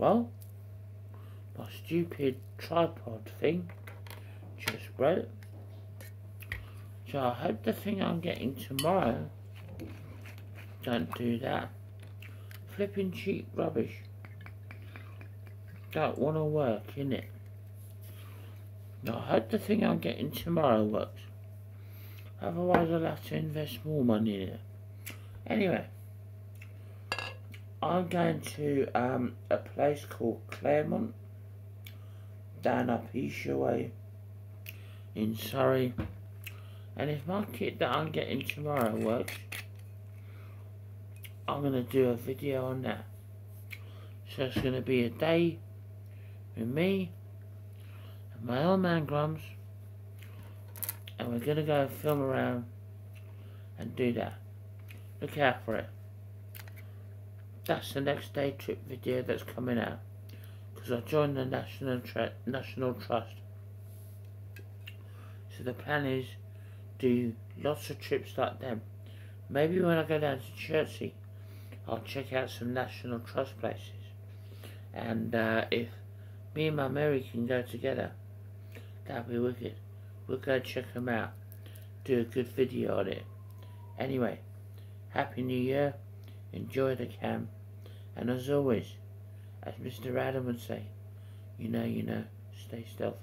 Well, my stupid tripod thing just broke. So I hope the thing I'm getting tomorrow don't do that. Flipping cheap rubbish. Don't want to work, innit? Now, I hope the thing I'm getting tomorrow works. Otherwise I'll have to invest more money in it. Anyway. I'm going to um, a place called Claremont. Down up Esher Way. In Surrey. And if my kit that I'm getting tomorrow works, I'm going to do a video on that. So it's going to be a day with me and my old man Grums and we're going to go film around and do that. Look out for it. That's the next day trip video that's coming out because I joined the National, National Trust. So the plan is do lots of trips like them. Maybe when I go down to Chertsey I'll check out some National Trust places. And uh, if me and my Mary can go together, that'll be wicked. We'll go check them out. Do a good video on it. Anyway, Happy New Year. Enjoy the cam. And as always, as Mr. Adam would say, you know, you know, stay stealthy.